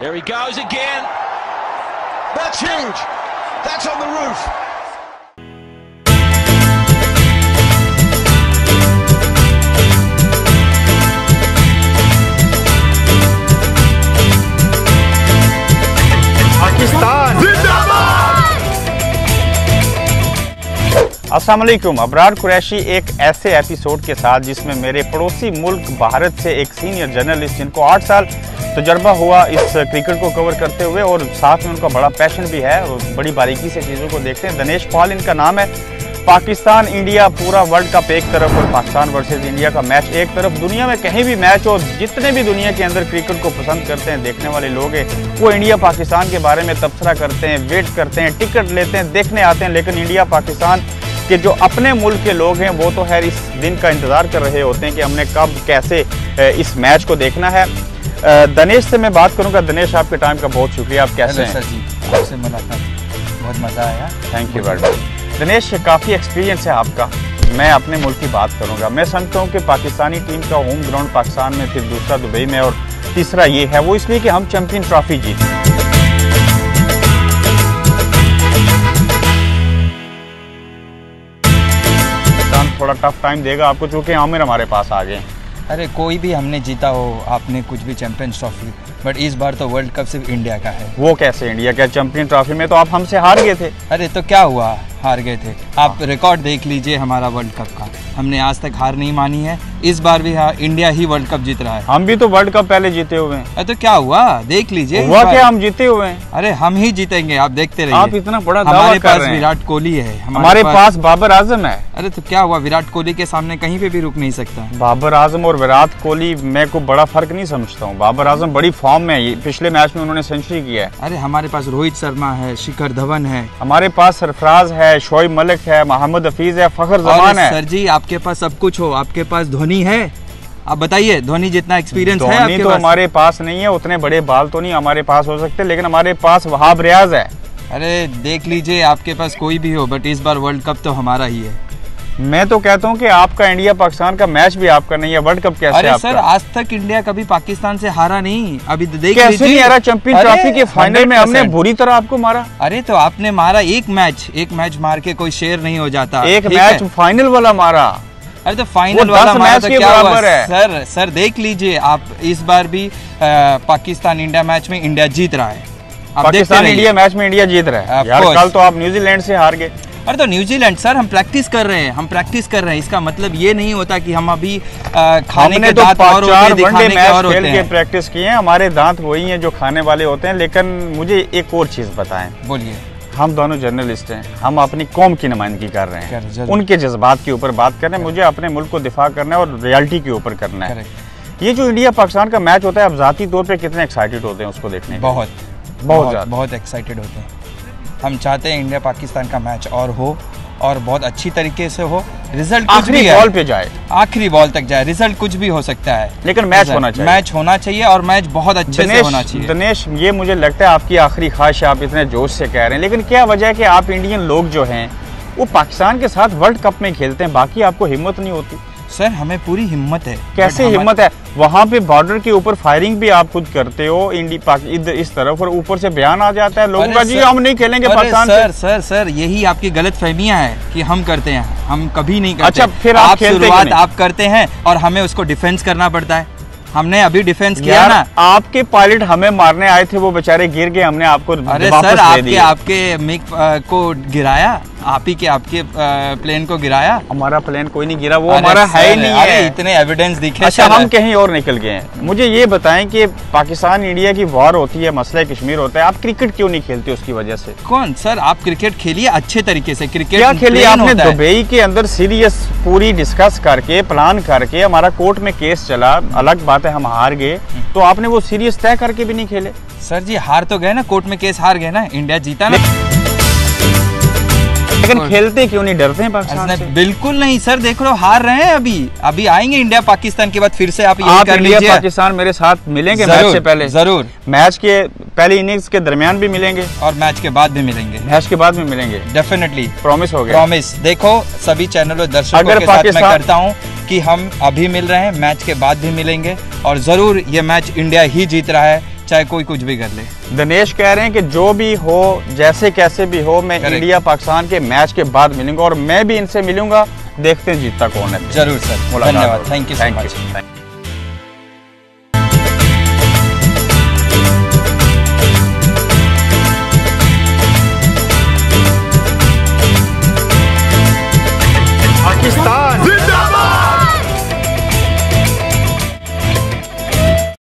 Here he goes again. That's huge. That's on the roof. Aslam Abrar Qureshi एक ऐसे episode के साथ जिसमें मेरे पड़ोसी मुल्क भारत से एक सीनियर जर्नलिस्ट जिनको आठ साल तजर्बा हुआ इस क्रिकेट को कवर करते हुए और साथ में उनका बड़ा पैशन भी है और बड़ी बारीकी से चीज़ों को देखते हैं। दिनेश पाल इनका नाम है। पाकिस्तान, इंडिया पूरा वर्ल्ड कप एक तरफ़ और पाकिस्तान वर्सेज इंडिया का मैच एक तरफ़। दुनिया में कहीं भी मैच हो जितने भी दुनिया के अंदर क्रिकेट को पसंद करते हैं, देखने वाले लोग हैं, वो इंडिया पाकिस्तान के बारे में तबसरा करते हैं वेट करते हैं टिकट लेते हैं, देखने आते हैं। लेकिन इंडिया पाकिस्तान के जो अपने मुल्क के लोग हैं वो तो खैर इस दिन का इंतज़ार कर रहे होते हैं कि हमने कब कैसे इस मैच को देखना है। दनेश से मैं बात करूँगा। दनेश आपके टाइम का बहुत शुक्रिया। आप कैसे हैं? सर जी आपसे मुलाकात। बहुत मज़ा आया। Thank you very much Dinesh काफ़ी एक्सपीरियंस है आपका। मैं अपने मुल्क की बात करूँगा। मैं समझता हूँ कि पाकिस्तानी टीम का होम ग्राउंड पाकिस्तान में फिर दूसरा दुबई में और तीसरा ये है। वो इसलिए कि हम चैंपियन ट्रॉफी जीते। थोड़ा टफ टाइम देगा आपको चूँकि आमिर हमारे पास आ गए। अरे कोई भी हमने जीता हो आपने कुछ भी चैंपियंस ट्रॉफी बट इस बार तो वर्ल्ड कप सिर्फ़ इंडिया का है। वो कैसे इंडिया का चैंपियन ट्रॉफी में तो आप हमसे हार गए थे। अरे तो क्या हुआ? हार गए थे। आप रिकॉर्ड देख लीजिए हमारा वर्ल्ड कप का। हमने आज तक हार नहीं मानी है। इस बार भी हाँ इंडिया ही वर्ल्ड कप जीत रहा है। हम भी तो वर्ल्ड कप पहले जीते हुए हैं। अरे तो क्या हुआ? देख लीजिए हुआ क्या हम जीते हुए हैं। अरे हम ही जीतेंगे आप देखते रहिए। आप इतना बड़ा हमारे पास विराट कोहली है हमारे पास बाबर आज़म है। अरे तो क्या हुआ? विराट कोहली के सामने कहीं पे भी रुक नहीं सकता। बाबर आज़म और विराट कोहली मैं को बड़ा फ़र्क नहीं समझता हूँ। बाबर आज़म बड़ी फॉर्म में है। पिछले मैच में उन्होंने सेंचुरी किया है। अरे हमारे पास रोहित शर्मा है शिखर धवन है। हमारे पास सरफराज है शोएब मलिक है मोहम्मद हफीज है फखर जमान है। सर जी आपके पास सब कुछ हो। आपके पास धोनी है। आप बताइए धोनी जितना एक्सपीरियंस है आपके तो पास? हमारे पास नहीं है उतने बड़े बाल तो नहीं हमारे पास हो सकते लेकिन हमारे पास वहाब रियाज है। अरे देख लीजिए आपके पास कोई भी हो बट इस बार वर्ल्ड कप तो हमारा ही है। मैं तो कहता हूँ कि आपका इंडिया पाकिस्तान का मैच भी आपका नहीं है वर्ल्ड कप कैसे अरे सर आज तक इंडिया कभी पाकिस्तान से हारा नहीं। अभी तो देख कैसे नहीं हारा? चैंपियन ट्रॉफी के फाइनल में हमने बुरी तरह आपको मारा। अरे तो आपने मारा एक मैच एक मैच मार के कोई शेयर नहीं हो जाता। एक मैच फाइनल वाला मारा। अरे तो फाइनल वाला मारा तो क्या हुआ? है। सर सर देख लीजिए आप इस बार भी पाकिस्तान इंडिया मैच में इंडिया जीत रहा है। पाकिस्तान इंडिया मैच में इंडिया जीत रहा है। यार कल तो आप न्यूजीलैंड से हार गए। अरे तो न्यूजीलैंड सर हम प्रैक्टिस कर रहे हैं हम प्रैक्टिस कर रहे हैं। इसका मतलब ये नहीं होता कि हम अभी खाने के तो दांत और चार वनडे मैच खेल के प्रैक्टिस किए हैं। हमारे दांत वही हैं जो खाने वाले होते हैं। लेकिन मुझे एक और चीज़ बताएँ। बोलिए। हम दोनों जर्नलिस्ट हैं हम अपनी कौम की नुमाइंदगी कर रहे हैं। उनके जज्बात के ऊपर बात कर रहे हैं। मुझे अपने मुल्क को दिफा करना है और रियलिटी के ऊपर करना है। ये जो इंडिया पाकिस्तान का मैच होता है आप जाती तौर पर कितने एक्साइटेड होते हैं उसको देखने बहुत बहुत बहुत एक्साइटेड होते हैं। हम चाहते हैं इंडिया पाकिस्तान का मैच और हो। और बहुत अच्छी तरीके से हो। रिज़ल्ट कुछ भी बॉल पे जाए। आखिरी बॉल तक जाए। रिज़ल्ट कुछ भी हो सकता है। लेकिन मैच होना चाहिए। मैच होना चाहिए और मैच बहुत अच्छे से होना चाहिए। दिनेश ये मुझे लगता है आपकी आखिरी ख्वाहिश आप इतने जोश से कह रहे हैं। लेकिन क्या वजह है कि आप इंडियन लोग जो हैं वो पाकिस्तान के साथ वर्ल्ड कप में खेलते हैं बाकी आपको हिम्मत नहीं होती। सर हमें पूरी हिम्मत है। कैसे हिम्मत है? वहाँ पे बॉर्डर के ऊपर फायरिंग भी आप खुद करते हो इंडी इस तरफ़ और ऊपर से बयान आ जाता है। लोगों का जी हम नहीं खेलेंगे पाकिस्तान सर सर सर यही आपकी गलत फहमियाँ है कि हम करते हैं। हम कभी नहीं करते। अच्छा फिर आप, आप शुरुआत आप करते हैं और हमें उसको डिफेंस करना पड़ता है। हमने अभी डिफेंस किया ना। आपके पायलट हमें मारने आए थे वो बेचारे गिर गए हमने आपको अरे सर आपके आपके मिक को गिराया? आप ही के आपके प्लेन को गिराया? हमारा प्लेन कोई नहीं गिरा वो हमारा है ही नहीं है। इतने एविडेंस दिखे अच्छा हम कहीं और निकल गए हैं। मुझे ये बताएँ कि पाकिस्तान इंडिया की वॉर होती है मसला कश्मीर होता है आप क्रिकेट क्यों नहीं खेलते उसकी वजह से? कौन? सर आप क्रिकेट खेलिए अच्छे तरीके से क्रिकेट क्या खेलिए? आपने दुबई के अंदर सीरियस पूरी डिस्कस करके प्लान करके हमारा कोर्ट में केस चला अलग बात है हम हार गए तो आपने वो सीरियस तय करके भी नहीं खेले। सर जी हार तो गए ना कोर्ट में केस हार गए ना इंडिया जीता ना। लेकिन खेलते क्यों नहीं? डरते हैं पाकिस्तान से। बिल्कुल नहीं सर देख लो हार रहे हैं अभी। अभी आएँगे इंडिया पाकिस्तान के बाद फिर से आप ये कर लीजिए। पाकिस्तान मेरे साथ मिलेंगे मैच से पहले। ज़रूर। मैच के पहले इनिंग्स के दरमियान भी मिलेंगे। और मैच के बाद भी मिलेंगे। मैच के बाद भी मिलेंगे। डेफिनेटली प्रॉमिस हो गया। प्रॉमिस देखो सभी चैनलों दर्शकों के साथ मैं करता हूँ कि हम अभी मिल रहे हैं मैच के बाद भी मिलेंगे। और ज़रूर ये मैच इंडिया ही जीत रहा है चाहे कोई कुछ भी कर ले। दिनेश कह रहे हैं कि जो भी हो जैसे कैसे भी हो मैं इंडिया पाकिस्तान के मैच के बाद मिलूँगा और मैं भी इनसे मिलूँगा। देखते हैं जीतता कौन है। ज़रूर सर। धन्यवाद। Thank you thank you.